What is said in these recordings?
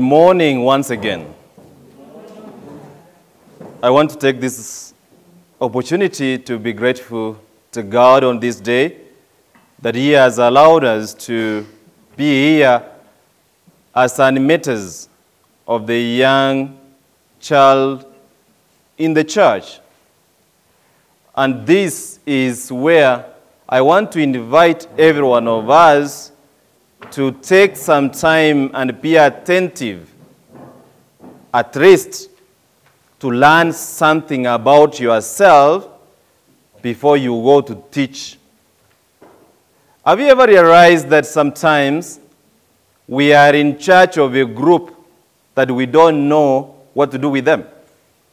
Morning once again. I want to take this opportunity to be grateful to God on this day that He has allowed us to be here as animators of the young child in the church. And this is where I want to invite every one of us to take some time and be attentive, at least to learn something about yourself before you go to teach. Have you ever realized that sometimes we are in charge of a group that we don't know what to do with them?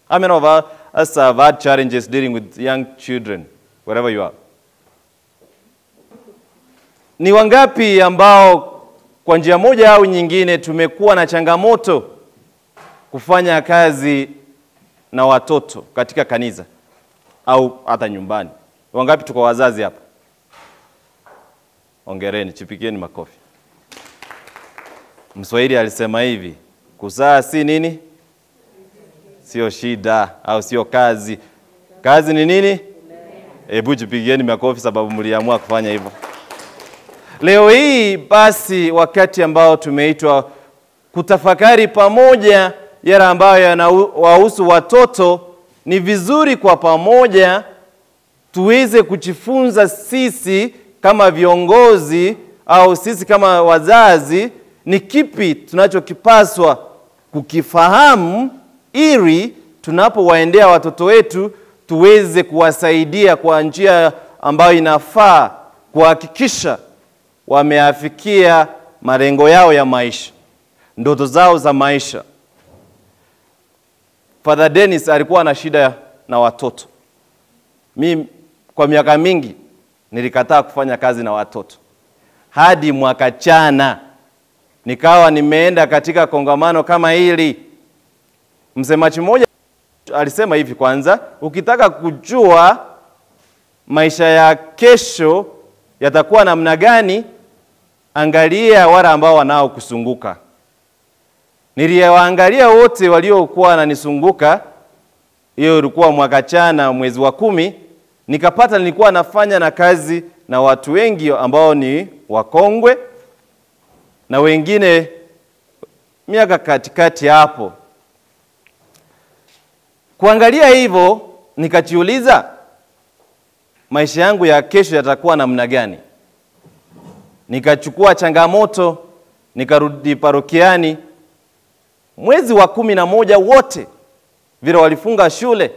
How many of us have had challenges dealing with young children, wherever you are? Ni wangapi ambao kwa njia moja au nyingine tumekuwa na changamoto kufanya kazi na watoto katika kanisa au hata nyumbani? Wangapi tuko wazazi hapa? Ongereni, chipikieni makofi. Mswahili alisema hivi, kuzaa si nini? Sio shida au sio kazi. Kazi ni nini? Hebu jipigieni makofi sababu mliamua kufanya hivyo. Leo hii basi, wakati ambao tumeitwa kutafakari pamoja yale ambayo yanawahusu watoto, ni vizuri kwa pamoja tuweze kujifunza sisi kama viongozi au sisi kama wazazi, ni kipi tunachokipaswa kukifahamu ili tunapowaendea watoto wetu tuweze kuwasaidia kwa njia ambayo inafaa kuhakikisha wameafikia malengo yao ya maisha, ndoto zao za maisha. Father Dennis alikuwa na shida na watoto. Mi kwa miaka mingi nilikataa kufanya kazi na watoto hadi mwaka chana nikawa nimeenda katika kongamano kama hili. Msemaji mmoja alisema hivi, kwanza, ukitaka kujua maisha ya kesho yatakuwa namna gani, angalia wale ambao wanaokusunguka. Niliwaangalia wote waliokuwa wananisunguka, hiyo ilikuwa mwaka chana mwezi wa kumi, nikapata nilikuwa nafanya na kazi na watu wengi ambao ni wakongwe na wengine miaka katikati hapo. Kuangalia hivyo, nikajiuliza maisha yangu ya kesho yatakuwa namna gani? Nikachukua changamoto, nikarudi parokiani. Mwezi wa kumi na moja wote vile walifunga shule,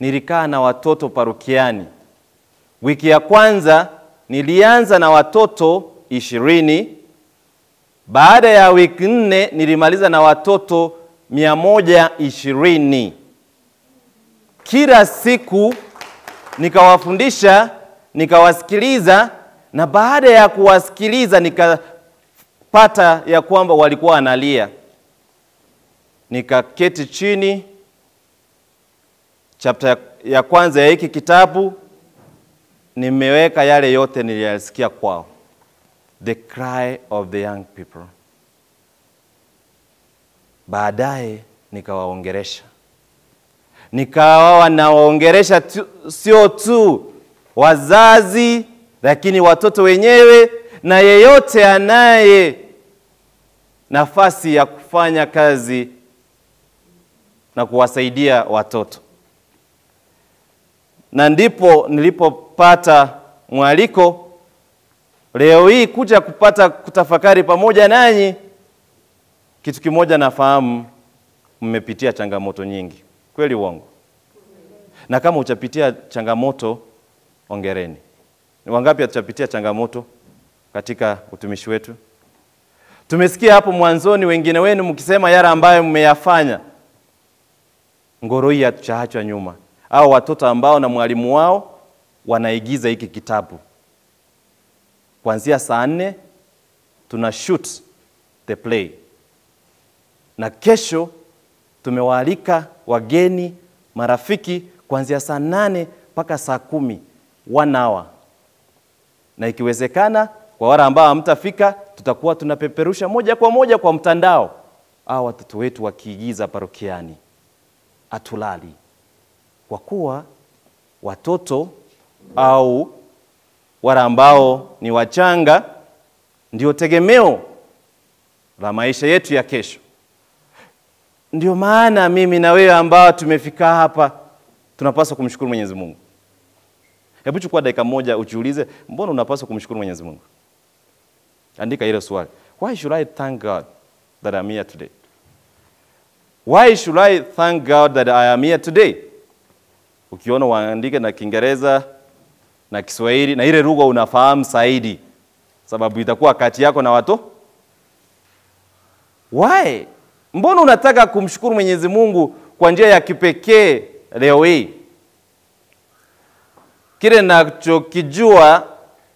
nilikaa na watoto parokiani. Wiki ya kwanza nilianza na watoto ishirini. Baada ya wiki nne nilimaliza na watoto mia moja ishirini. Kila siku nikawafundisha, nikawasikiliza, na baada ya kuwasikiliza nikapata ya kwamba walikuwa wanalia. Nikaketi chini, chapta ya kwanza ya hiki kitabu nimeweka yale yote niliyasikia kwao, the cry of the young people. Baadaye nikawaongeresha nikawa nawaongeresha sio tu wazazi, lakini watoto wenyewe na yeyote anaye nafasi ya kufanya kazi na kuwasaidia watoto. Na ndipo nilipopata mwaliko leo hii kuja kupata kutafakari pamoja nanyi. Kitu kimoja nafahamu, mmepitia changamoto nyingi Kweli uongo? Na kama uchapitia changamoto, ongereni. Ni wangapi hatujapitia changamoto katika utumishi wetu? Tumesikia hapo mwanzoni wengine wenu mkisema yale ambayo mmeyafanya. Ngoro hii hatuchaachwa nyuma, au watoto ambao na mwalimu wao wanaigiza hiki kitabu. Kuanzia saa nne tuna shoot the play, na kesho tumewaalika wageni marafiki kuanzia saa nane mpaka saa kumi one hour, na ikiwezekana kwa wale ambao hamtafika, tutakuwa tunapeperusha moja kwa moja kwa mtandao au watoto wetu wakiigiza parokiani, atulali, kwa kuwa watoto au wale ambao ni wachanga ndio tegemeo la maisha yetu ya kesho. Ndio maana mimi na wewe ambao tumefika hapa tunapaswa kumshukuru Mwenyezi Mungu. Hebu chukua dakika moja ujiulize, mbona unapaswa kumshukuru Mwenyezi Mungu? Andika hilo swali. Why should I thank God that I'm here today? Why should I thank God that I am here today? Ukiona waandike na Kiingereza na Kiswahili na ile lugha unafahamu zaidi, sababu itakuwa kati yako na watu. Why? Mbona unataka kumshukuru Mwenyezi Mungu kwa njia ya kipekee leo hii? Kile nachokijua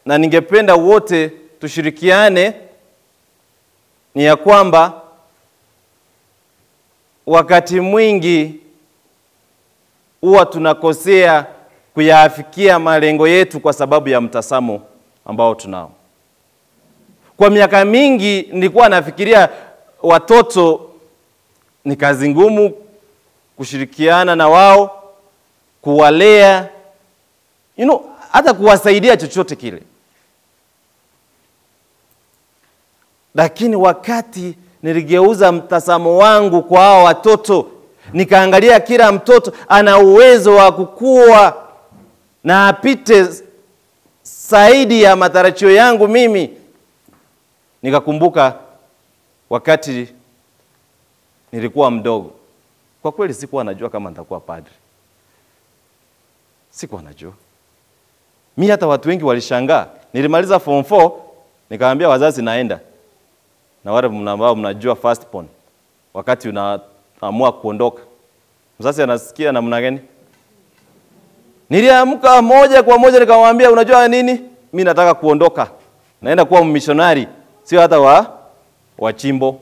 na ningependa wote tushirikiane ni ya kwamba wakati mwingi huwa tunakosea kuyaafikia malengo yetu kwa sababu ya mtazamo ambao tunao. Kwa miaka mingi nilikuwa nafikiria watoto ni kazi ngumu kushirikiana na wao, kuwalea, you know, hata kuwasaidia chochote kile. Lakini wakati niligeuza mtazamo wangu kwa hao watoto, nikaangalia kila mtoto ana uwezo wa kukua na apite zaidi ya matarajio yangu mimi, nikakumbuka wakati nilikuwa mdogo. Kwa kweli sikuwa najua kama nitakuwa padri, sikuwa najua mi. Hata watu wengi walishangaa. Nilimaliza form 4 nikaambia wazazi naenda na wale ambao mnajua first born, wakati unaamua kuondoka, mzazi anasikia namna gani? Niliamka moja kwa moja nikamwambia, unajua nini, mi nataka kuondoka, naenda kuwa mishonari, sio hata wa wachimbo.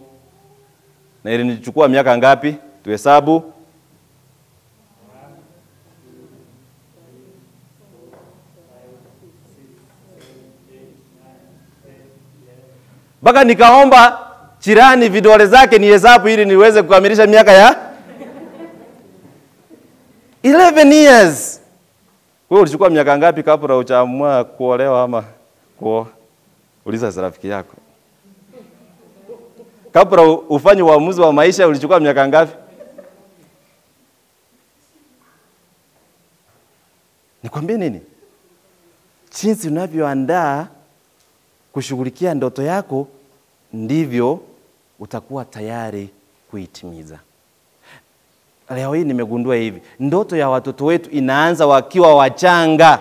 Na ilinichukua miaka ngapi? Tuhesabu. Mpaka nikaomba chirani vidole zake nihesabu ili niweze kukamilisha miaka ya 11 years. Wewe ulichukua miaka ngapi kabla hujaamua kuolewa ama kuoa? Uliza rafiki yako. Kabla ufanye uamuzi wa maisha ulichukua miaka ngapi? Nikwambie nini? Jinsi unavyoandaa kushughulikia ndoto yako ndivyo utakuwa tayari kuitimiza. Leo hii nimegundua hivi, ndoto ya watoto wetu inaanza wakiwa wachanga.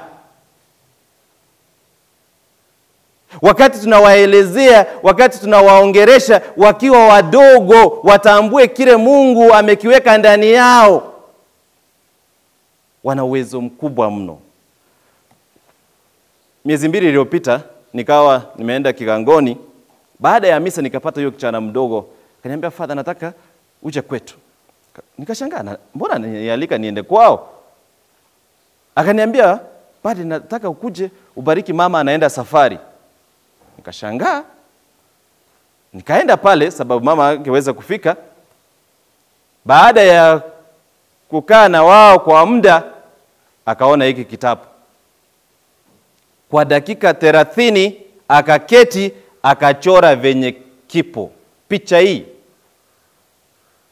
Wakati tunawaelezea, wakati tunawaongeresha wakiwa wadogo, watambue kile Mungu amekiweka ndani yao, wana uwezo mkubwa mno. Miezi mbili iliyopita nikawa nimeenda kigangoni. Baada ya misa nikapata hiyo kichana mdogo, kaniambia Father, nataka uje kwetu. Nikashangaa, mbona nialika niende kwao? Akaniambia padre, nataka ukuje ubariki mama anaenda safari. Nikashangaa, nikaenda pale sababu mama angeweza kufika. Baada ya kukaa na wao kwa muda, akaona hiki kitabu kwa dakika thelathini akaketi akachora venye kipo picha hii.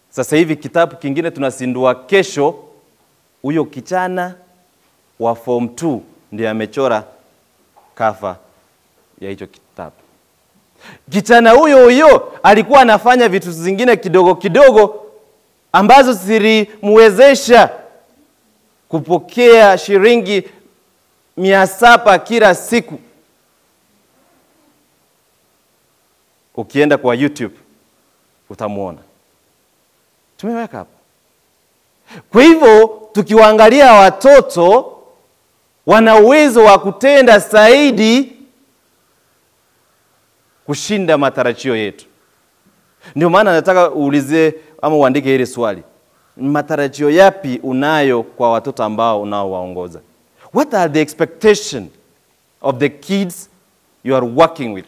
Sasa hivi kitabu kingine tunasindua kesho, huyo kichana wa form 2 ndiye amechora kafa ya hicho kitabu. kichana huyo huyo alikuwa anafanya vitu zingine kidogo kidogo ambazo zilimwezesha kupokea shilingi mia saba kila siku. Ukienda kwa YouTube utamwona, tumeweka hapo. Kwa hivyo tukiwaangalia watoto wana uwezo wa kutenda zaidi kushinda matarajio yetu. Ndio maana nataka uulize ama uandike hili swali, matarajio yapi unayo kwa watoto ambao unaowaongoza? What are the expectations of the kids you are working with?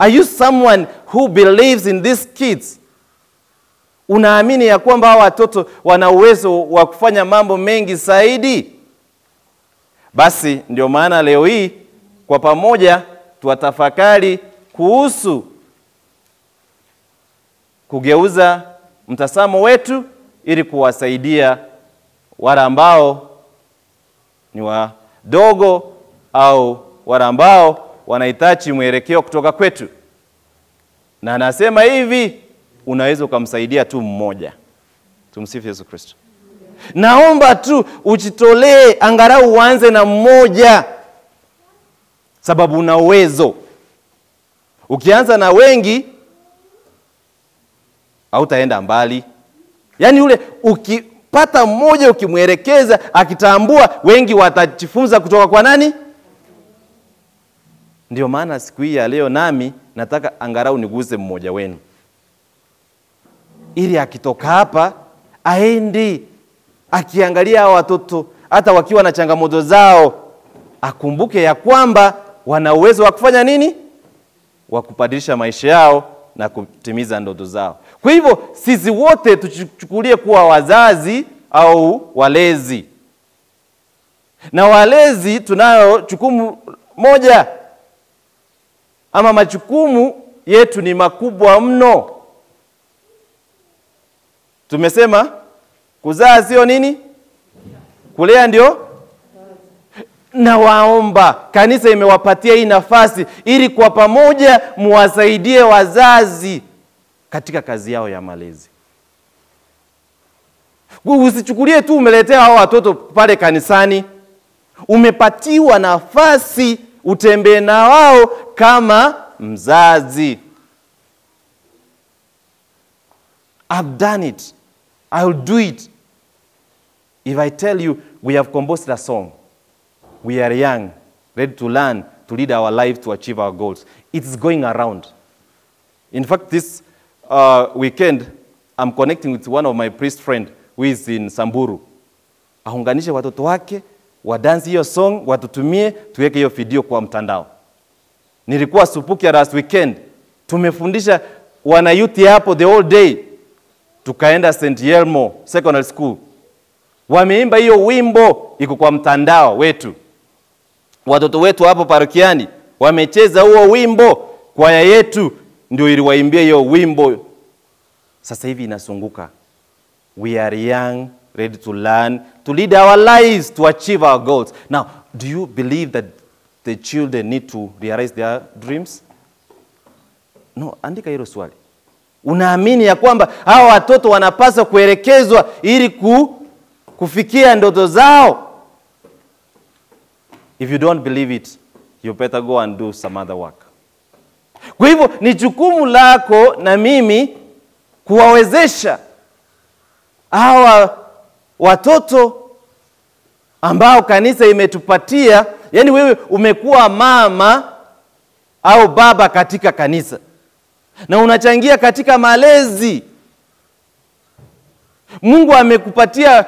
Are you someone who believes in these kids? Unaamini ya kwamba hawa watoto wana uwezo wa kufanya mambo mengi zaidi? Basi ndio maana leo hii kwa pamoja tuwatafakari kuhusu kugeuza mtazamo wetu ili kuwasaidia wale ambao ni wadogo au wale ambao wanahitaji mwelekeo kutoka kwetu. Na anasema hivi, unaweza ukamsaidia tu mmoja. Tumsifu Yesu Kristo. Naomba tu ujitolee, angalau uanze na mmoja, sababu una uwezo. Ukianza na wengi hautaenda mbali. Yaani ule ukipata mmoja, ukimwelekeza, akitambua, wengi watajifunza kutoka kwa nani? Ndio maana siku hii ya leo nami nataka angarau niguze mmoja wenu, ili akitoka hapa aendi akiangalia hao watoto, hata wakiwa na changamoto zao, akumbuke ya kwamba wana uwezo wa kufanya nini, wa kubadilisha maisha yao na kutimiza ndoto zao. Kwa hivyo sisi wote tuchukulie kuwa wazazi au walezi, na walezi tunayo jukumu moja ama majukumu yetu ni makubwa mno. Tumesema kuzaa sio nini, kulea ndio. Na waomba kanisa imewapatia hii nafasi ili kwa pamoja muwasaidie wazazi katika kazi yao ya malezi. Usichukulie tu umeletea hao watoto pale kanisani, umepatiwa nafasi utembee na wao kama mzazi. I've done it. I'll do it. If I tell you we have composed a song, we are young, ready to learn, to lead our life to achieve our goals. It's going around. In fact, this uh, weekend, I'm connecting with one of my priest friend who is in Samburu. Aunganishe watoto wake wadansi hiyo song, watutumie, tuweke hiyo video kwa mtandao. Nilikuwa Supukia last weekend, tumefundisha wana youth hapo the whole day, tukaenda St. yelmo Secondary School, wameimba hiyo wimbo, iko kwa mtandao wetu. Watoto wetu hapo parokiani wamecheza huo wimbo, kwaya yetu ndio iliwaimbia hiyo wimbo. Sasa hivi inasunguka, we are young ready to learn, to lead our lives, to achieve our goals. Now, do you believe that the children need to realize their dreams? No, andika hilo swali. Unaamini ya kwamba hawa watoto wanapaswa kuelekezwa ili ku, kufikia ndoto zao? If you don't believe it, you better go and do some other work. Kwa hivyo ni jukumu lako na mimi kuwawezesha hawa watoto ambao kanisa imetupatia. Yani wewe umekuwa mama au baba katika kanisa na unachangia katika malezi. Mungu amekupatia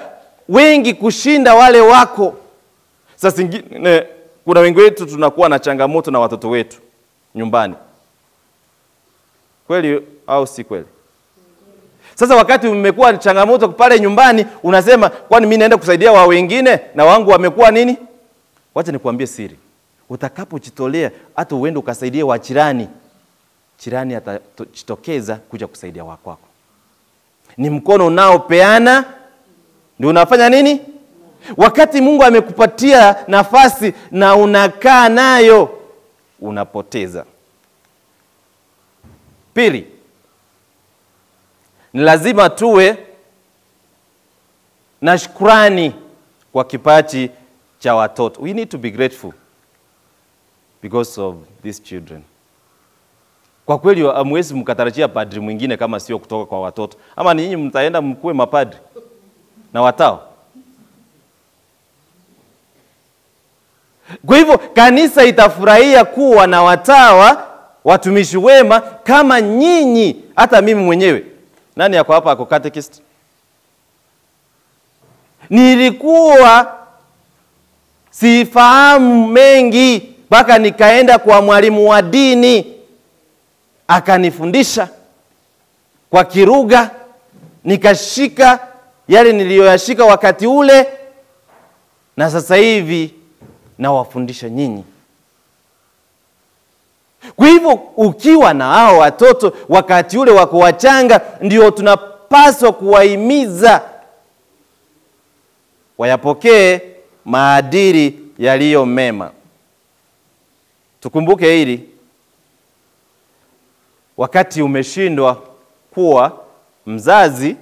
wengi kushinda wale wako. Sasa kuna wengi wetu tunakuwa na changamoto na watoto wetu nyumbani, kweli au si kweli? Sasa wakati umekuwa changamoto pale nyumbani, unasema kwani mimi naenda kusaidia wa wengine na wangu wamekuwa nini? Wacha nikuambie siri, utakapojitolea hata uende ukasaidia wa jirani, jirani atajitokeza kuja kusaidia wa kwako. Ni mkono unaopeana ndio unafanya nini? Wakati Mungu amekupatia nafasi na unakaa nayo, unapoteza. Pili, ni lazima tuwe na shukrani kwa kipaji cha watoto. We need to be grateful because of these children. Kwa kweli hamwezi mkatarajia padri mwingine kama sio kutoka kwa watoto, ama ninyi mtaenda mkuwe mapadri na watao. Kwa hivyo kanisa itafurahia kuwa na watawa, watumishi wema kama nyinyi, hata mimi mwenyewe nani yako hapa ako catechist? Nilikuwa sifahamu mengi mpaka nikaenda kwa mwalimu wa dini akanifundisha kwa Kiruga, nikashika yale niliyoyashika wakati ule, na sasa hivi nawafundisha nyinyi. Kwa hivyo ukiwa na hao watoto wakati ule wako wachanga, ndio tunapaswa kuwahimiza wayapokee maadili yaliyo mema. Tukumbuke hili, wakati umeshindwa kuwa mzazi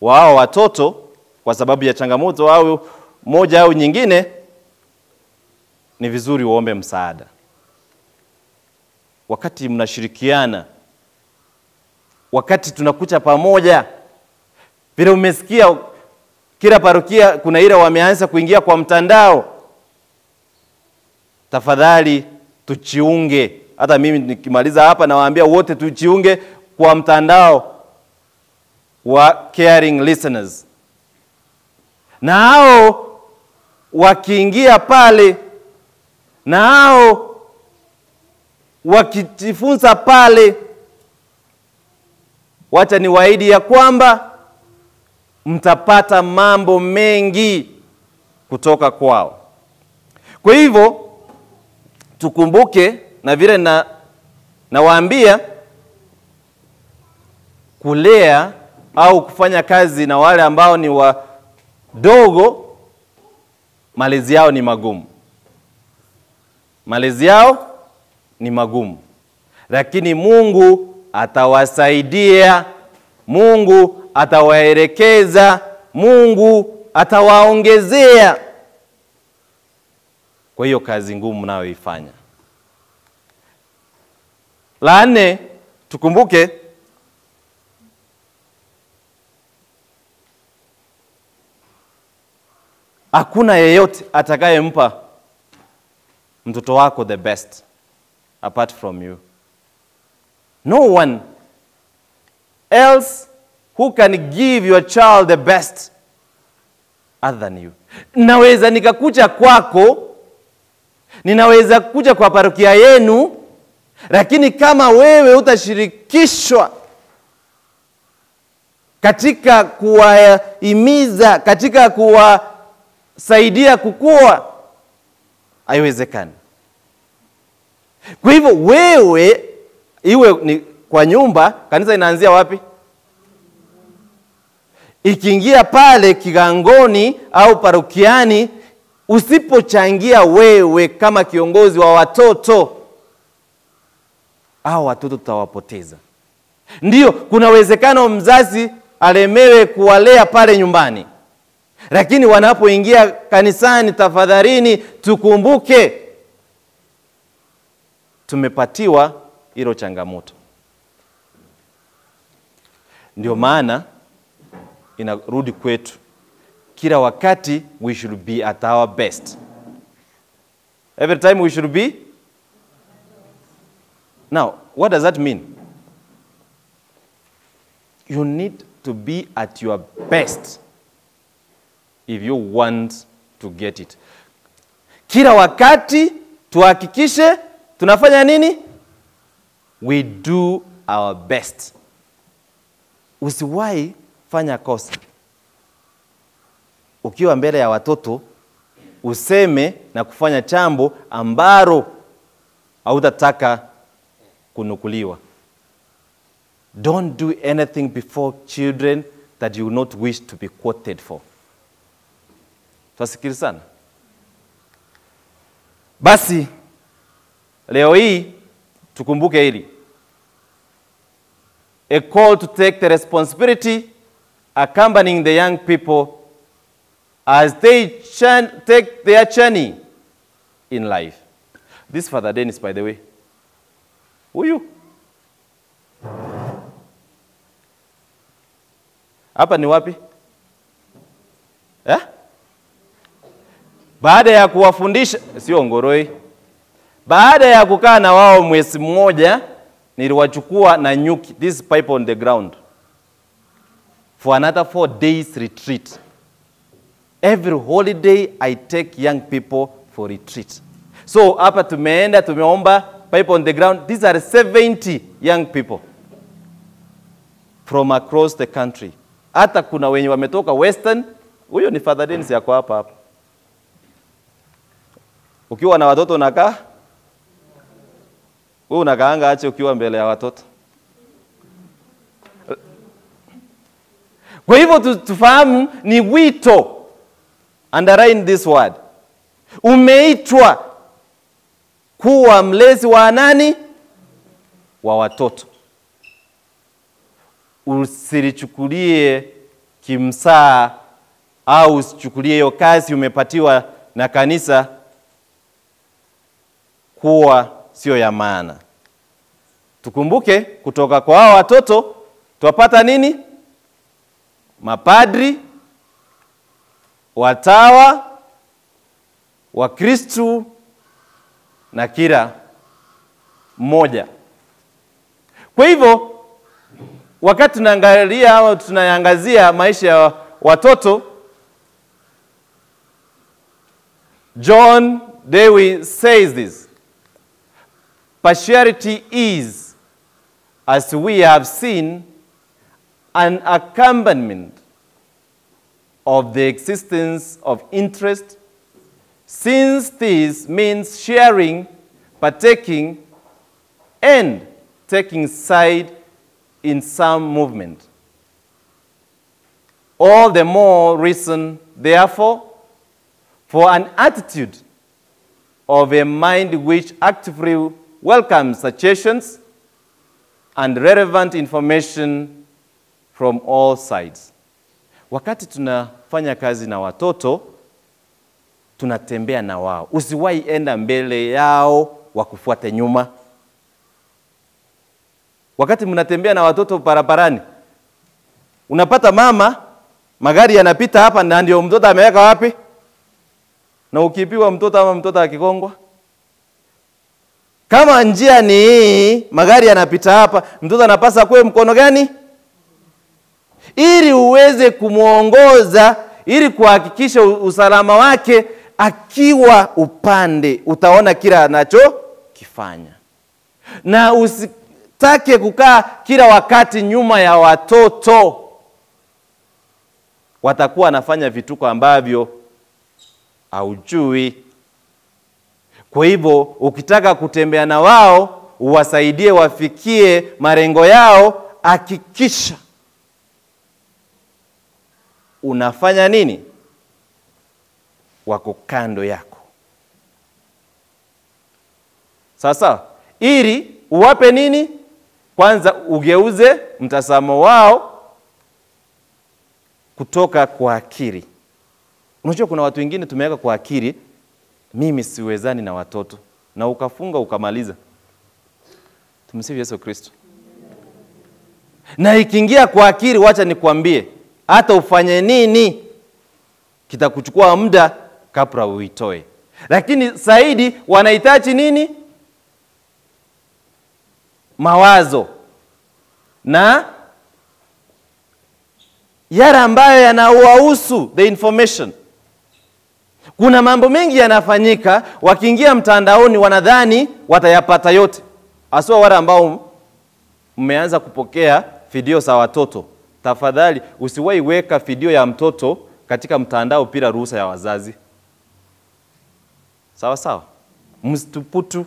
wa hao watoto kwa sababu ya changamoto au moja au nyingine, ni vizuri uombe msaada. Wakati mnashirikiana, wakati tunakucha pamoja, vile umesikia kila parokia kuna ile wameanza kuingia kwa mtandao. Tafadhali tuchiunge. Hata mimi nikimaliza hapa nawaambia wote tuchiunge kwa mtandao wa caring listeners, na hao wakiingia pale na hao wakijifunza pale, wacha ni waahidi ya kwamba mtapata mambo mengi kutoka kwao. Kwa hivyo tukumbuke, na vile na nawaambia, kulea au kufanya kazi na wale ambao ni wadogo, malezi yao ni magumu, malezi yao ni magumu, lakini Mungu atawasaidia, Mungu atawaelekeza, Mungu atawaongezea. Kwa hiyo kazi ngumu mnayoifanya. La nne, tukumbuke hakuna yeyote atakayempa mtoto wako the best apart from you. No one else who can give your child the best other than you. Naweza nikakuja kwako, ninaweza kuja kwa parokia yenu, lakini kama wewe utashirikishwa katika kuwahimiza, katika kuwasaidia kukua, haiwezekani. Kwa hivyo wewe, iwe ni kwa nyumba, kanisa inaanzia wapi? Ikiingia pale kigangoni au parukiani usipochangia wewe kama kiongozi wa watoto, au watoto tutawapoteza. Ndiyo, kuna uwezekano mzazi alemewe kuwalea pale nyumbani, lakini wanapoingia kanisani, tafadhalini tukumbuke tumepatiwa hilo changamoto. Ndio maana inarudi kwetu kila wakati, we should be at our best every time, we should be. Now, what does that mean? You need to be at your best if you want to get it. Kila wakati tuhakikishe tunafanya nini? We do our best. Usiwahi fanya kosa ukiwa mbele ya watoto useme na kufanya chambo ambaro hautataka kunukuliwa. Don't do anything before children that you not wish to be quoted for. Twasikiri sana. Basi leo hii tukumbuke hili, a call to take the responsibility accompanying the young people as they take their journey in life. This Father Dennis, by the way, huyu hapa ni wapi? Eh? Baada ya kuwafundisha, sio Ngoroi, baada ya kukaa na wao mwezi mmoja, niliwachukua na nyuki, this pipe on the ground for another four days retreat. Every holiday I take young people for retreat. So hapa tumeenda tumeomba pipe on the ground. These are 70 young people from across the country. Hata kuna wenye wametoka Western. Huyo ni Father Dennis yako hapa hapa. Ukiwa na watoto unakaa wewe unakaanga ache ukiwa mbele ya watoto. Kwa hivyo tufahamu ni wito. Underline this word. Umeitwa kuwa mlezi wa nani? Wa watoto. Usilichukulie kimsaa au usichukulie hiyo kazi umepatiwa na kanisa kuwa sio ya maana. Tukumbuke kutoka kwa hao watoto twapata nini? Mapadri, watawa, Wakristu na kila mmoja. Kwa hivyo wakati tunaangalia au tunaangazia maisha ya watoto, John Dewey says this partiality is, as we have seen, an accompaniment of the existence of interest, since this means sharing, partaking, and taking side in some movement. All the more reason, therefore, for an attitude of a mind which actively welcomes suggestions and relevant information from all sides. Wakati tunafanya kazi na watoto, tunatembea na wao. Usiwahi enda mbele yao wakufuate nyuma. Wakati mnatembea na watoto barabarani, unapata mama, magari yanapita hapa na ndio mtoto ameweka wapi? Na ukipiwa mtoto ama mtoto akigongwa, kama njia ni magari yanapita hapa, mtoto anapasa kuwe mkono gani? Ili uweze kumwongoza, ili kuhakikisha usalama wake, akiwa upande, utaona kila anachokifanya, na usitake kukaa kila wakati nyuma ya watoto. Watakuwa wanafanya vituko ambavyo haujui. Kwa hivyo ukitaka kutembea na wao, uwasaidie wafikie malengo yao, hakikisha unafanya nini? Wako kando yako, sawa ili uwape nini? Kwanza ugeuze mtazamo wao kutoka kwa akili. Unajua kuna watu wengine tumeweka kwa akili, mimi siwezani na watoto, na ukafunga ukamaliza. Tumsifu Yesu Kristo. Na ikiingia kwa akili, wacha nikwambie, hata ufanye nini, kitakuchukua muda kabla uitoe. Lakini saidi wanahitaji nini? Mawazo na yale ambayo yanawahusu the information. Kuna mambo mengi yanafanyika, wakiingia mtandaoni wanadhani watayapata yote, asiwa wale ambao mmeanza kupokea video za watoto. Tafadhali usiwahi weka video ya mtoto katika mtandao bila ruhusa ya wazazi. Sawa sawa, msituputu,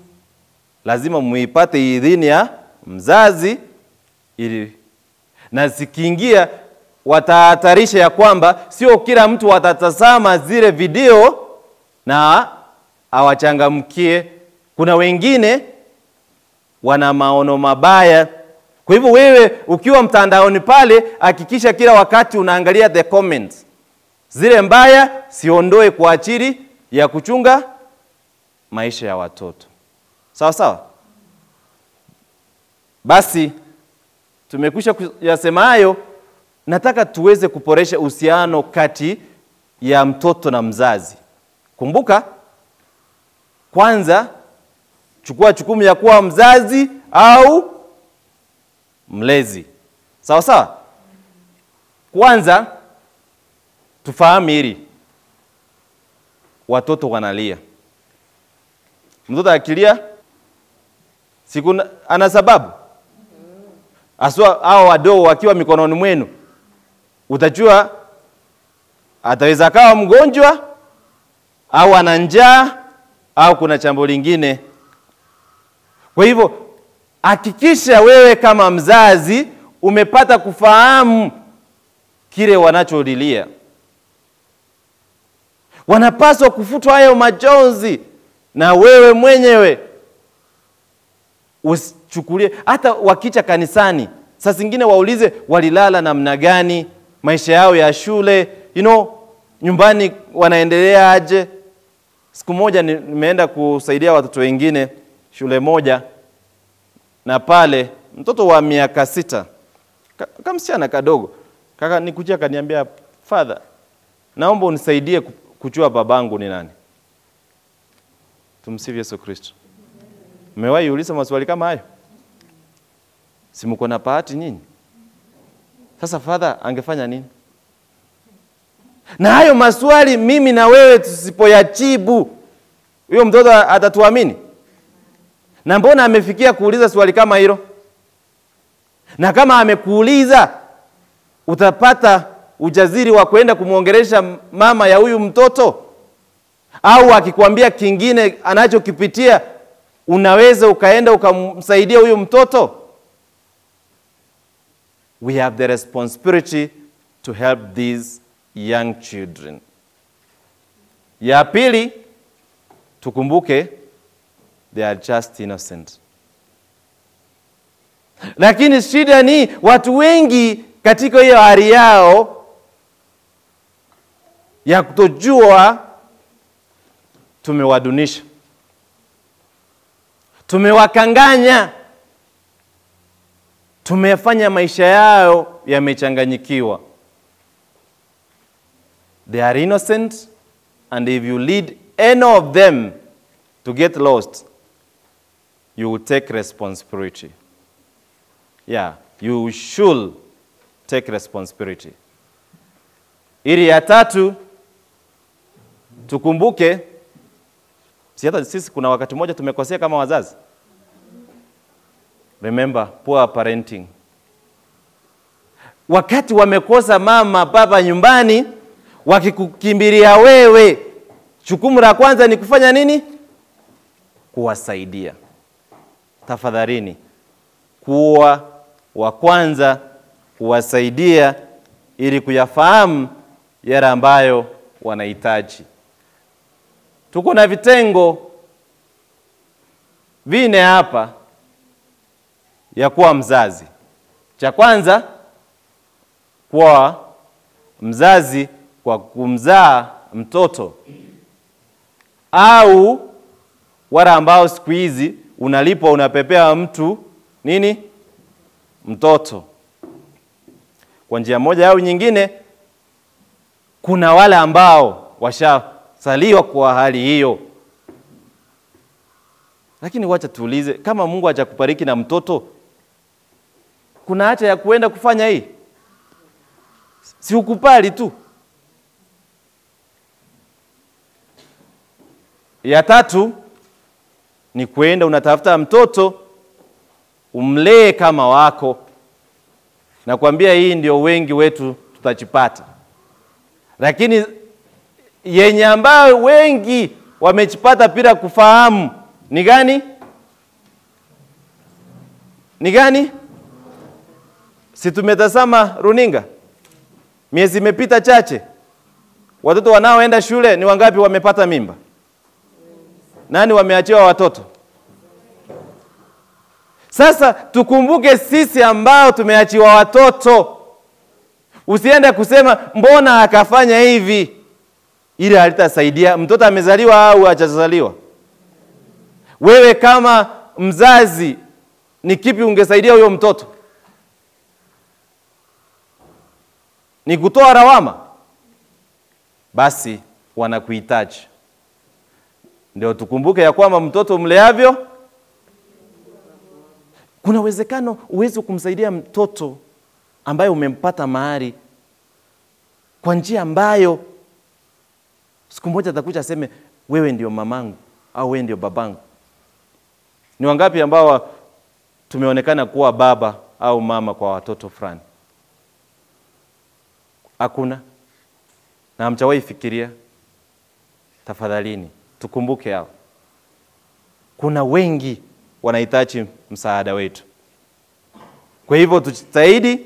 lazima muipate idhini ya mzazi ili na zikiingia watahatarisha ya kwamba sio kila mtu watatazama zile video na awachangamkie. Kuna wengine wana maono mabaya. Kwa hivyo wewe ukiwa mtandaoni pale, hakikisha kila wakati unaangalia the comments. Zile mbaya siondoe kwa ajili ya kuchunga maisha ya watoto. Sawa sawa. Basi tumekwisha kuyasema hayo, nataka tuweze kuboresha uhusiano kati ya mtoto na mzazi. Kumbuka kwanza, chukua chukumu ya kuwa mzazi au mlezi. Sawa sawa. Kwanza tufahamu hili, watoto wanalia. Mtoto akilia siku ana sababu aswa hao wadogo wakiwa mikononi mwenu, utajua ataweza kawa mgonjwa au ana njaa au kuna jambo lingine. Kwa hivyo hakikisha wewe kama mzazi umepata kufahamu kile wanacholilia. Wanapaswa kufutwa hayo majonzi, na wewe mwenyewe usichukulie. Hata wakicha kanisani, saa zingine waulize walilala namna gani, maisha yao ya shule, you know, nyumbani wanaendelea aje. Siku moja nimeenda kusaidia watoto wengine shule moja, na pale mtoto wa miaka sita kamsichana kadogo kaka nikuja akaniambia, father, naomba unisaidie kujua babangu ni nani. Tumsifu Yesu Kristo. Mmewahi uliza maswali kama hayo? simuko na bahati nyinyi? Sasa father angefanya nini? Na hayo maswali mimi na wewe tusipoyajibu, huyo mtoto atatuamini? Na mbona amefikia kuuliza swali kama hilo? Na kama amekuuliza, utapata ujaziri wa kwenda kumwongelesha mama ya huyu mtoto, au akikwambia kingine anachokipitia, unaweza ukaenda ukamsaidia huyu mtoto. We have the responsibility to help these young children. Ya pili, tukumbuke they are just innocent. Lakini shida ni watu wengi katika hiyo hali yao ya kutojua, tumewadunisha, tumewakanganya, tumefanya maisha yao yamechanganyikiwa. They are innocent and if you lead any of them to get lost, you will take responsibility. Yeah, you should take responsibility. Ili ya tatu tukumbuke, sisi kuna wakati mmoja tumekosea kama wazazi. Remember poor parenting. Wakati wamekosa mama baba nyumbani, wakikukimbilia wewe, jukumu la kwanza ni kufanya nini? Kuwasaidia. Tafadhalini, kuwa wa kwanza kuwasaidia ili kuyafahamu yale ambayo wanahitaji. Tuko na vitengo vine hapa ya kuwa mzazi. Cha kwanza, kuwa mzazi kwa kumzaa mtoto au wale ambao siku hizi unalipwa unapepea mtu nini mtoto kwa njia moja au nyingine. Kuna wale ambao washasaliwa kwa hali hiyo, lakini wacha tuulize, kama Mungu hajakubariki na mtoto, kuna haja ya kuenda kufanya hii? Si ukupali tu. Ya tatu ni kwenda unatafuta mtoto umlee kama wako. Nakwambia hii ndio wengi wetu tutachipata, lakini yenye ambayo wengi wamechipata bila kufahamu ni gani? Ni gani? Si tumetazama runinga, miezi imepita chache, watoto wanaoenda shule ni wangapi wamepata mimba? Nani wameachiwa watoto? Sasa tukumbuke sisi ambao tumeachiwa watoto, usiende kusema mbona akafanya hivi, ili halitasaidia. Mtoto amezaliwa au hajazaliwa? Wewe kama mzazi, ni kipi ungesaidia huyo mtoto? Ni kutoa rawama Basi wanakuhitaji. Ndio tukumbuke ya kwamba mtoto mleavyo kuna uwezekano uweze kumsaidia mtoto ambaye umempata mahari kwa njia ambayo siku moja atakuja aseme wewe ndio mamangu au wewe ndio babangu. Ni wangapi ambao tumeonekana kuwa baba au mama kwa watoto fulani? Hakuna, na hamjawahi fikiria? Tafadhalini tukumbuke hao. Kuna wengi wanahitaji msaada wetu. Kwa hivyo tujitahidi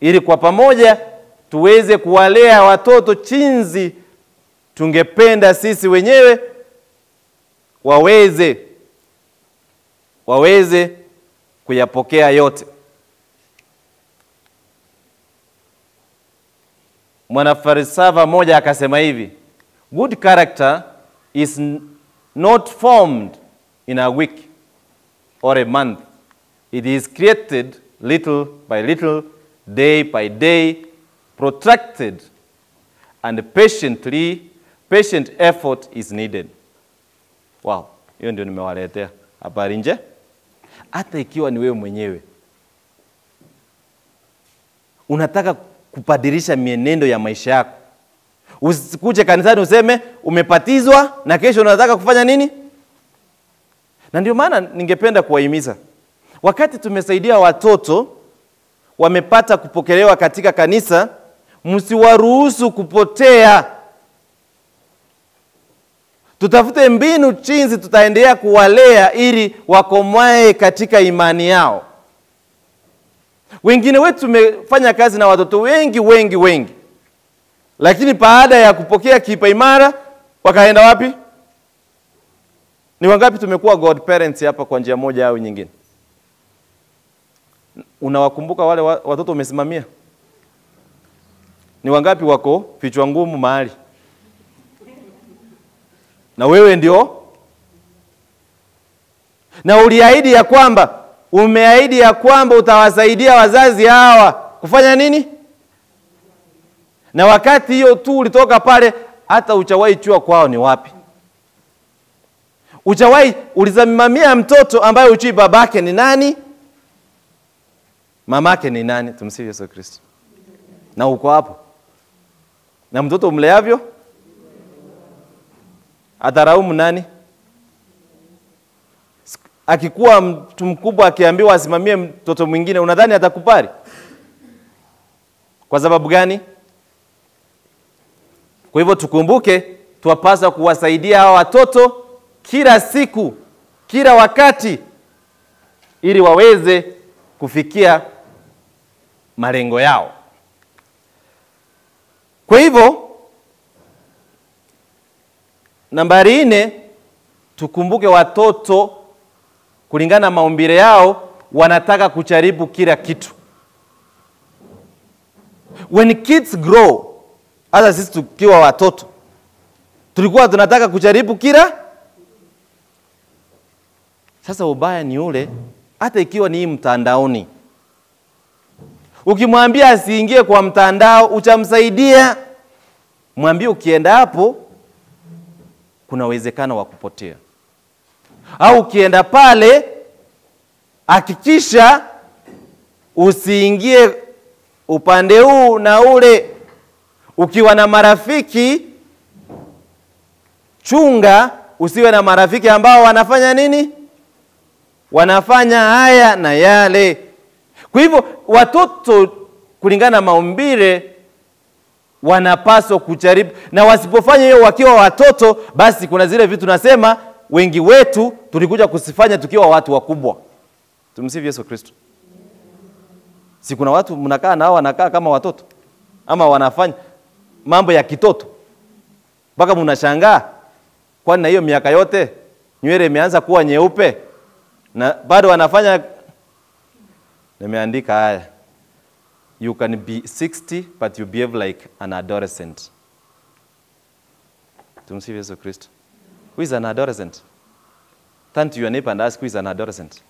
ili kwa pamoja tuweze kuwalea watoto chinzi tungependa sisi wenyewe waweze waweze kuyapokea yote. Mwanafalsafa moja akasema hivi, good character is not formed in a week or a month. It is created little by little, day by day, protracted and patiently, patient effort is needed. Wow, hiyo ndio nimewaletea habari nje. Hata ikiwa ni wewe mwenyewe unataka kubadilisha mienendo ya maisha yako, usikuje kanisani useme umepatizwa na kesho unataka kufanya nini. Na ndio maana ningependa kuwahimiza, wakati tumesaidia watoto wamepata kupokelewa katika kanisa, msiwaruhusu kupotea. Tutafute mbinu chinzi tutaendelea kuwalea ili wakomae katika imani yao. Wengine wetu tumefanya kazi na watoto wengi wengi wengi, lakini baada ya kupokea kipa imara wakaenda wapi? Ni wangapi tumekuwa godparents hapa kwa njia moja au nyingine? Unawakumbuka wale watoto umesimamia? Ni wangapi wako vichwa ngumu mahali na wewe ndio, na uliahidi ya kwamba umeahidi ya kwamba utawasaidia wazazi hawa kufanya nini? Na wakati hiyo tu ulitoka pale, hata uchawahi chua kwao ni wapi? uchawai ulizamimamia mtoto ambaye uchui babake ni nani, mamake ni nani? Tumsifu Yesu Kristo. Na uko hapo na mtoto umleavyo ataraumu nani? Akikuwa mtu mkubwa akiambiwa asimamie mtoto mwingine, unadhani atakubali? Kwa sababu gani? Kwa hivyo tukumbuke, tuwapasa kuwasaidia hawa watoto kila siku, kila wakati, ili waweze kufikia malengo yao. Kwa hivyo Nambari nne, tukumbuke watoto kulingana na maumbile yao wanataka kucharibu kila kitu. When kids grow, hata sisi tukiwa watoto tulikuwa tunataka kucharibu kila. Sasa ubaya ni ule, hata ikiwa ni mtandaoni, ukimwambia asiingie kwa mtandao utamsaidia. Mwambie ukienda hapo kuna uwezekano wa kupotea, au ukienda pale hakikisha usiingie upande huu na ule. Ukiwa na marafiki, chunga usiwe na marafiki ambao wanafanya nini? Wanafanya haya na yale. Kwa hivyo watoto kulingana na maumbile wanapaswa kujaribu, na wasipofanya hiyo wakiwa watoto, basi kuna zile vitu nasema wengi wetu tulikuja kusifanya tukiwa watu wakubwa. Tumsifu Yesu Kristo. Si kuna watu mnakaa nao wanakaa kama watoto ama wanafanya mambo ya kitoto mpaka mnashangaa, kwani na hiyo miaka yote nywele imeanza kuwa nyeupe na bado wanafanya. Nimeandika haya You can be 60 but you behave like an adolescent. Tumsifu Yesu Kristo. Who is an adolescent? Turn to your neighbor and ask who is an adolescent.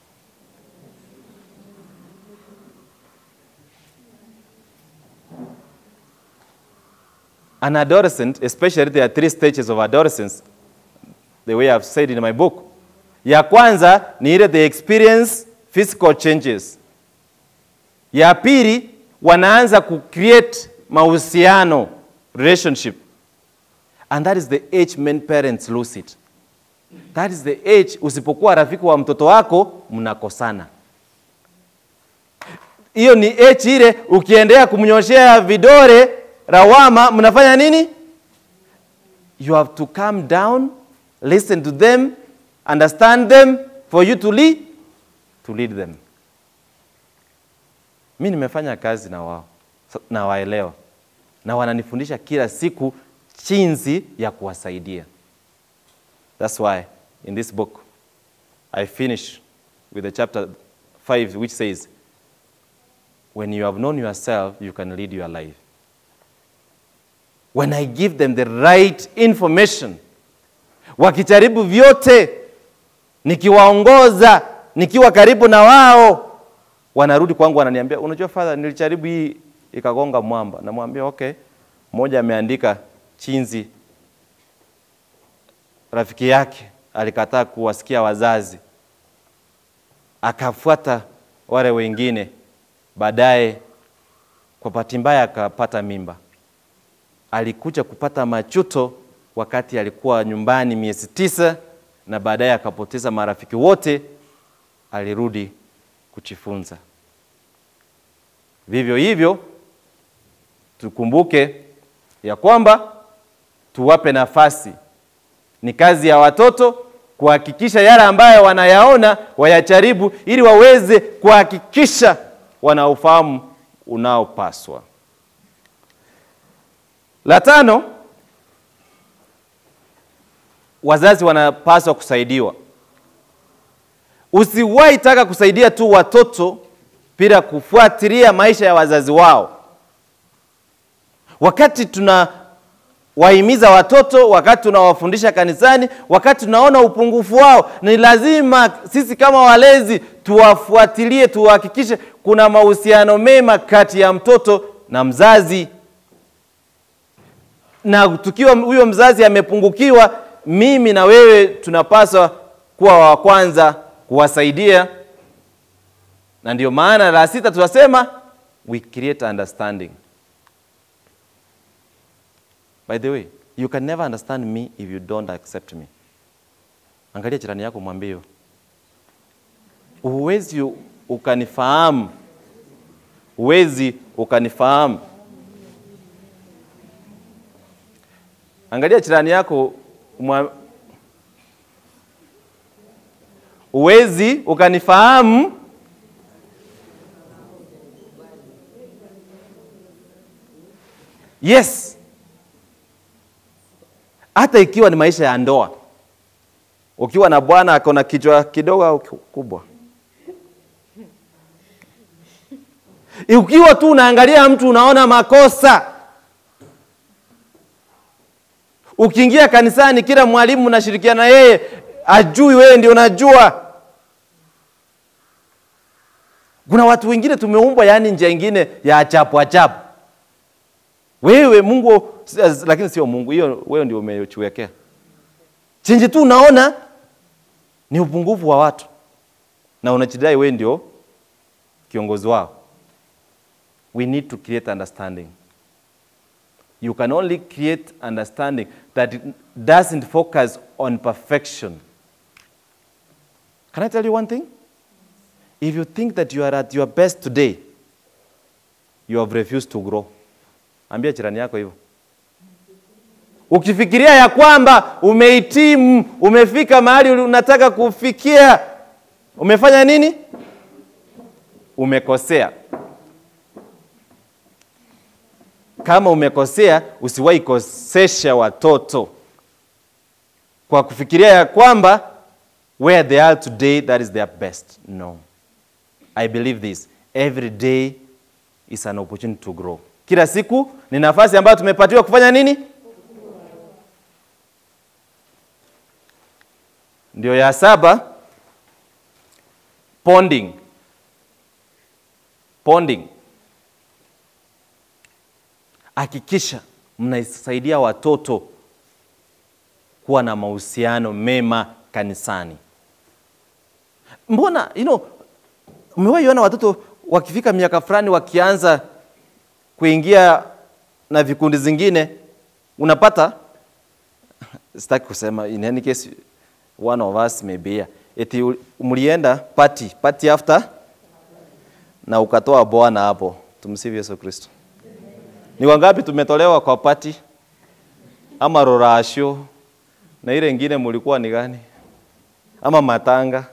An adolescent, especially there are three stages of adolescence, the way I've said in my book. Ya kwanza ni ile they experience physical changes. Ya pili wanaanza ku create mahusiano relationship and that is the age many parents lose it that is the age usipokuwa rafiki wa mtoto wako mnakosana hiyo ni age ile ukiendea kumnyoshea vidore rawama mnafanya nini? You have to calm down listen to them understand them for you to lead, to lead them. Mi nimefanya kazi na wao na waelewa. Na wananifundisha kila siku chinzi ya kuwasaidia. That's why in this book i finish with the chapter 5 which says when you have known yourself you can lead your life when i give them the right information. Wakijaribu vyote nikiwaongoza nikiwa karibu na wao wanarudi kwangu wananiambia unajua father nilijaribu hii ikagonga mwamba. Namwambia okay. Mmoja ameandika chinzi rafiki yake alikataa kuwasikia wazazi. Akafuata wale wengine baadaye kwa bahati mbaya akapata mimba alikuja kupata machuto wakati alikuwa nyumbani miezi tisa na baadaye akapoteza marafiki wote alirudi kujifunza. Vivyo hivyo tukumbuke ya kwamba tuwape nafasi. Ni kazi ya watoto kuhakikisha yale ambayo wanayaona wayajaribu ili waweze kuhakikisha wana ufahamu unaopaswa la tano wazazi wanapaswa kusaidiwa. Usiwahi taka kusaidia tu watoto bila kufuatilia maisha ya wazazi wao. Wakati tunawahimiza watoto wakati tunawafundisha kanisani wakati tunaona upungufu wao ni lazima sisi kama walezi tuwafuatilie tuhakikishe kuna mahusiano mema kati ya mtoto na mzazi na tukiwa huyo mzazi amepungukiwa mimi na wewe tunapaswa kuwa wa kwanza kuwasaidia. Na ndio maana la sita tunasema we create understanding. By the way you can never understand me if you don't accept me. Angalia jirani yako mwambie huwezi ukanifahamu. Huwezi ukanifahamu angalia jirani yako umwa... uwezi ukanifahamu. Yes. Hata ikiwa ni maisha ya ndoa ukiwa na bwana akona kichwa kidogo au kubwa ukiwa tu unaangalia mtu unaona makosa ukiingia kanisani kila mwalimu unashirikiana yeye ajui wewe ndio unajua. Kuna watu wengine tumeumbwa yaani njia ingine ya achapu achapu wewe mungu lakini sio mungu hiyo wewe ndio umechiwekea chenje tu unaona ni upungufu wa watu na unachidai wewe ndio kiongozi wao. We need to create understanding you can only create understanding that doesn't focus on perfection. Can i tell you one thing? If you think that you are at your best today you have refused to grow. Ambia jirani yako hivyo. Ukifikiria ya kwamba umehitimu umefika mahali unataka kufikia umefanya nini? Umekosea kama umekosea usiwahi kosesha watoto. Kwa kufikiria ya kwamba where they are today that is their best no i believe this. Every day is an opportunity to grow. Kila siku ni nafasi ambayo tumepatiwa kufanya nini? Ndio ya saba ponding ponding hakikisha mnasaidia watoto kuwa na mahusiano mema kanisani mbona you know, umewahi ona watoto wakifika miaka fulani wakianza kuingia na vikundi zingine unapata sitaki kusema in any case one of us may be eti mlienda party party after na ukatoa Bwana hapo. Tumsifu Yesu Kristo. Ni wangapi tumetolewa kwa pati ama rorasho na ile ingine mulikuwa ni gani? Ama matanga?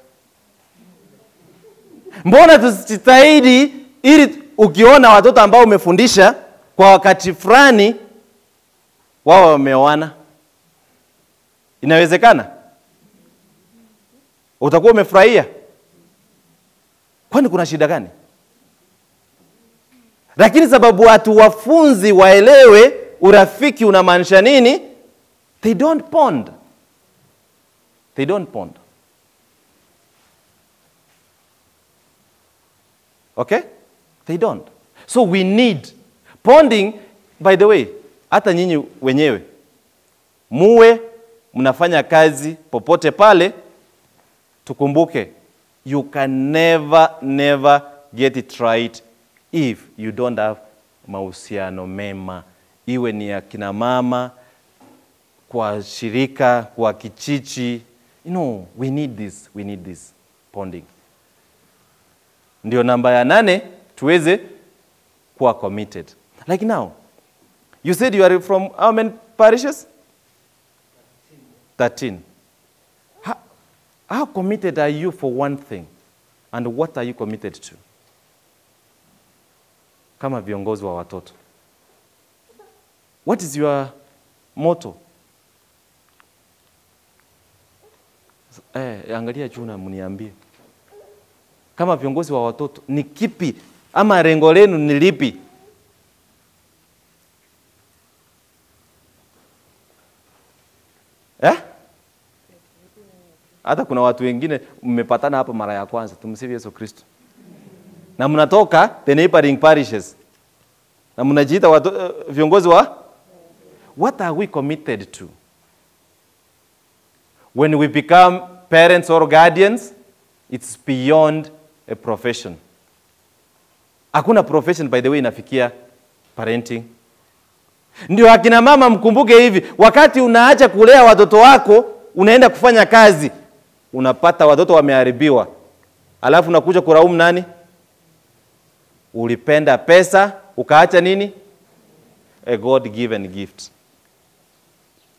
Mbona tusijitahidi ili ukiona watoto ambao umefundisha kwa wakati fulani wao wameoana? Inawezekana? Utakuwa umefurahia? Kwani kuna shida gani? Lakini sababu watu wafunzi waelewe urafiki unamaanisha nini, they don't pond They don't pond Okay? They don't. So we need ponding By the way, hata nyinyi wenyewe muwe mnafanya kazi popote pale, tukumbuke you can never never get it right if you don't have mahusiano mema, iwe ni ya kina mama, kwa shirika, kwa kichichi. You know, we need this, we need this bonding. Ndio namba ya nane tuweze kuwa committed. Like now, you said you are from how many parishes? 13. How, how committed are you for one thing? And what are you committed to? Kama viongozi wa watoto. What is your motto? Eh, angalia juu na mniambie. Kama viongozi wa watoto ni kipi ama lengo lenu ni lipi? Eh? Hata kuna watu wengine mmepatana hapa mara ya kwanza. Tumsifu Yesu Kristo. Na mnatoka the neighboring parishes. Na mnajiita uh, viongozi wa What are we committed to? When we become parents or guardians, it's beyond a profession. Hakuna profession by the way inafikia parenting. Ndio akina mama mkumbuke hivi, wakati unaacha kulea watoto wako, unaenda kufanya kazi, unapata watoto wameharibiwa, alafu unakuja kuraumu nani? Ulipenda pesa ukaacha nini? A God given gift.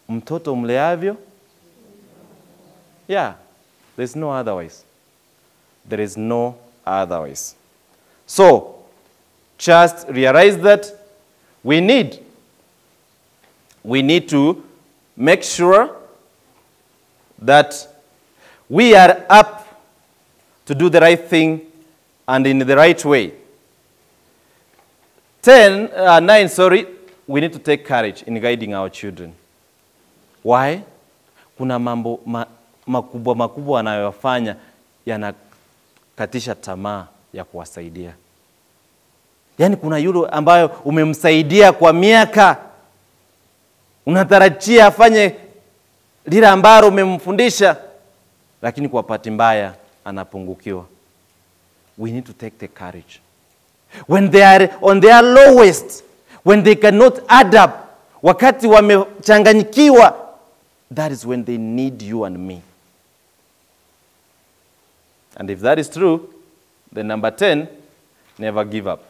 Mtoto mleavyo, yeah, there is no otherwise. There is no otherwise. So, just realize that we need we need to make sure that we are up to do the right thing and in the right way. 10, uh, 9, sorry, we need to take courage in guiding our children. Why? Kuna mambo ma, makubwa makubwa anayofanya yanakatisha tamaa ya kuwasaidia. Yaani kuna yule ambayo umemsaidia kwa miaka, unatarajia afanye lile ambalo umemfundisha, lakini kwa bahati mbaya anapungukiwa. We need to take the courage. When they are on their lowest, when they cannot add up, wakati wamechanganyikiwa, that is when they need you and me. And if that is true, then number 10, never give up.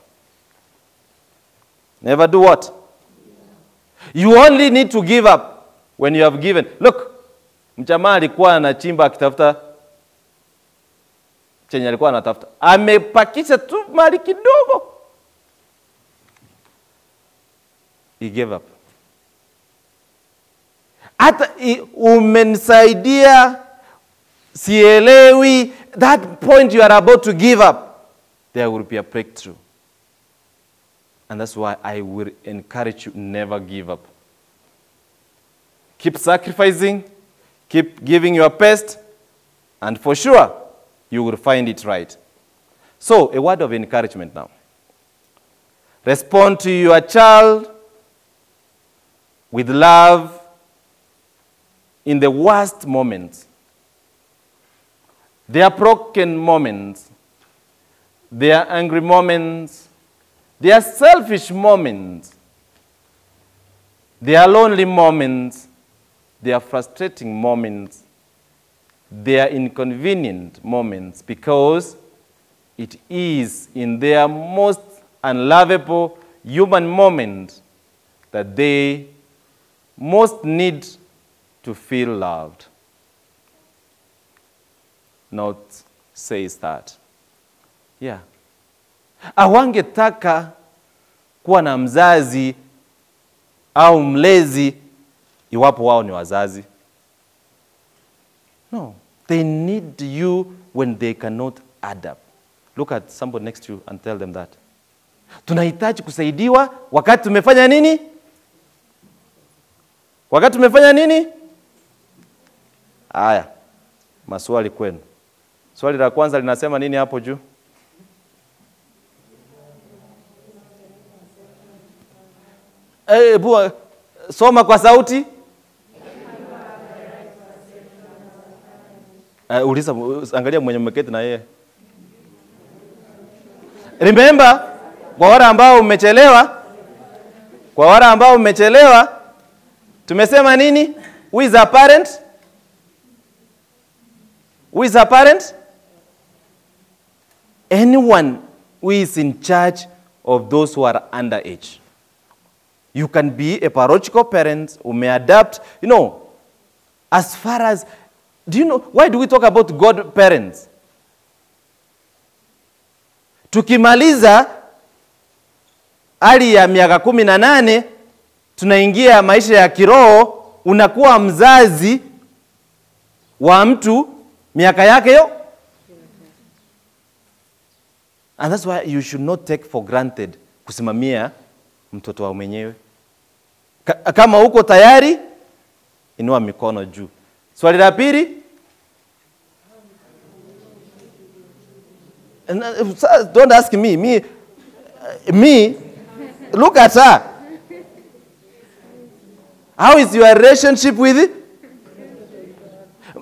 Never do what? You only need to give up when you have given. Look, mjamaa alikuwa anachimba akitafuta chenye alikuwa anatafuta, amepakisha tu mali kidogo, he gave up. Hata umenisaidia, sielewi, that point you are about to give up, there will be a breakthrough. And that's why I will encourage you never give up. Keep sacrificing, keep giving your best, and for sure, you will find it right. So, a word of encouragement now. Respond to your child with love in the worst moments. Their broken moments, their angry moments, their selfish moments, their lonely moments, their frustrating moments, their inconvenient moments, because it is in their most unlovable human moment that they most need to feel loved. not says that. Yeah. Awangetaka kuwa na mzazi au mlezi iwapo wao ni wazazi. No, they need you when they cannot adapt. Look at somebody next to you and tell them that. Tunahitaji kusaidiwa wakati tumefanya nini? Wakati tumefanya nini? Haya, maswali kwenu. Swali la kwanza linasema nini hapo juu? Eh, bua, soma kwa sauti. Uh, uliza, angalia mwenye mmeketi na yeye. Remember, kwa wale ambao umechelewa, kwa wale ambao umechelewa, tumesema nini? Who is a parent? Who is a parent? Anyone who is in charge of those who are under age You can be a parochial parent who may adapt, you know, as far as, do you know, why do we talk about God parents? Tukimaliza hali ya miaka kumi na nane tunaingia maisha ya kiroho, unakuwa mzazi wa mtu miaka yake yo. And that's why you should not take for granted kusimamia mtoto wa mwenyewe. Kama uko tayari, inua mikono juu. Swali la pili, don't ask me, me, me, look at her. How is your relationship with?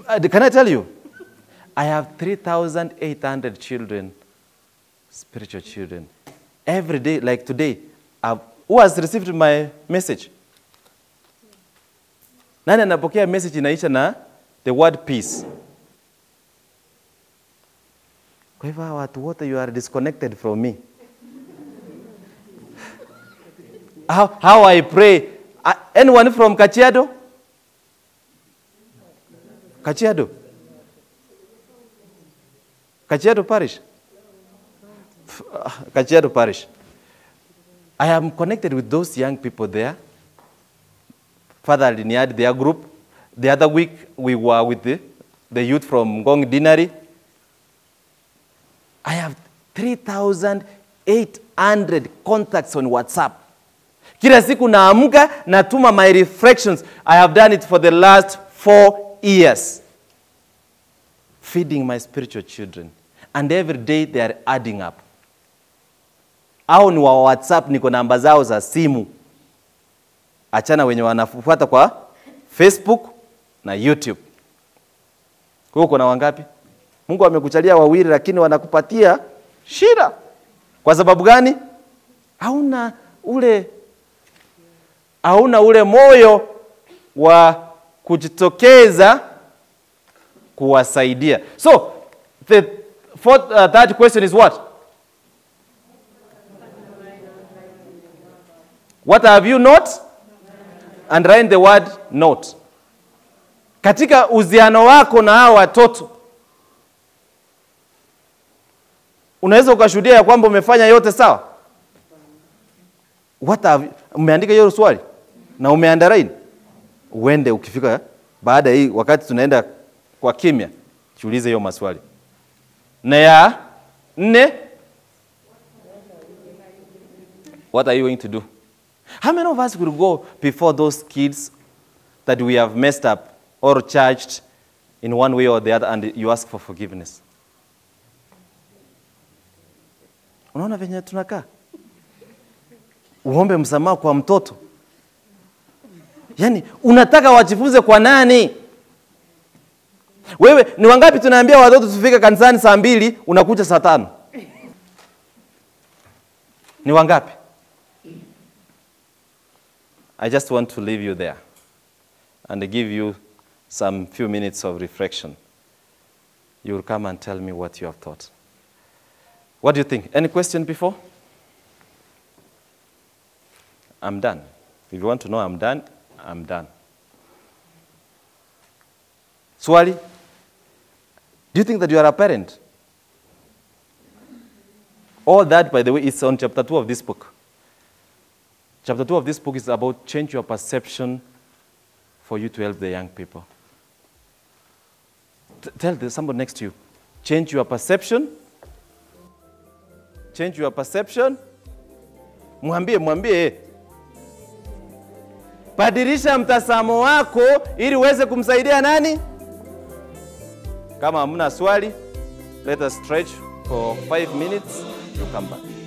Uh, Can I tell you? I have 3,800 children, spiritual children. Every day, like today, I've, who has received my message? Nani anapokea message inaisha na the word peace? Kwa hivyo watu wote you are disconnected from me. How, how I pray. Uh, anyone from Kachiado? Kachiado? Kachiado Parish? Uh, Kachiado Parish. I am connected with those young people there. Father Liniad, their group. The other week, we were with the, the youth from Gong Dinari. I have 3,800 contacts on WhatsApp. Kila siku naamka natuma my reflections. I have done it for the last four years. Feeding my spiritual children. And every day they are adding up. Au ni wa WhatsApp, niko namba zao za simu. Achana wenye wanafuata kwa Facebook na YouTube. Kwa hiyo uko na wangapi? Mungu amekuchalia wawili, lakini wanakupatia shida. Kwa sababu gani? Hauna ule hauna ule moyo wa kujitokeza kuwasaidia. So the fourth, uh, third question is what? What have you not? Underline the word not. Katika uhusiano wako na hao watoto unaweza ukashuhudia ya kwamba umefanya yote sawa. Umeandika hiyo swali na umeandaraini, uende ukifika baada ya hii, wakati tunaenda kwa kimya, jiulize hiyo maswali. Na ya nne, what are you going to do? How many of us will go before those kids that we have messed up or charged in one way or the other and you ask for forgiveness? Unaona venye tunakaa, uombe msamaha kwa mtoto. Yaani unataka wajifunze kwa nani? Wewe ni wangapi tunaambia watoto tufike kanisani saa mbili, unakuja saa tano? Ni wangapi? I just want to leave you there and give you some few minutes of reflection. You will come and tell me what you have thought. What do you think? Any question before? I'm done. If you want to know I'm done, I'm done. Swali? Do you think that you are a parent? All that, by the way, is on chapter 2 of this book. Chapter 2 of this book is about change your perception for you to help the young people. Tell the, somebody next to you, change your perception. Change your perception. Mwambie, mwambie. Badilisha mtazamo wako ili uweze kumsaidia nani? Kama hamna swali, let us stretch for 5 minutes. You come back.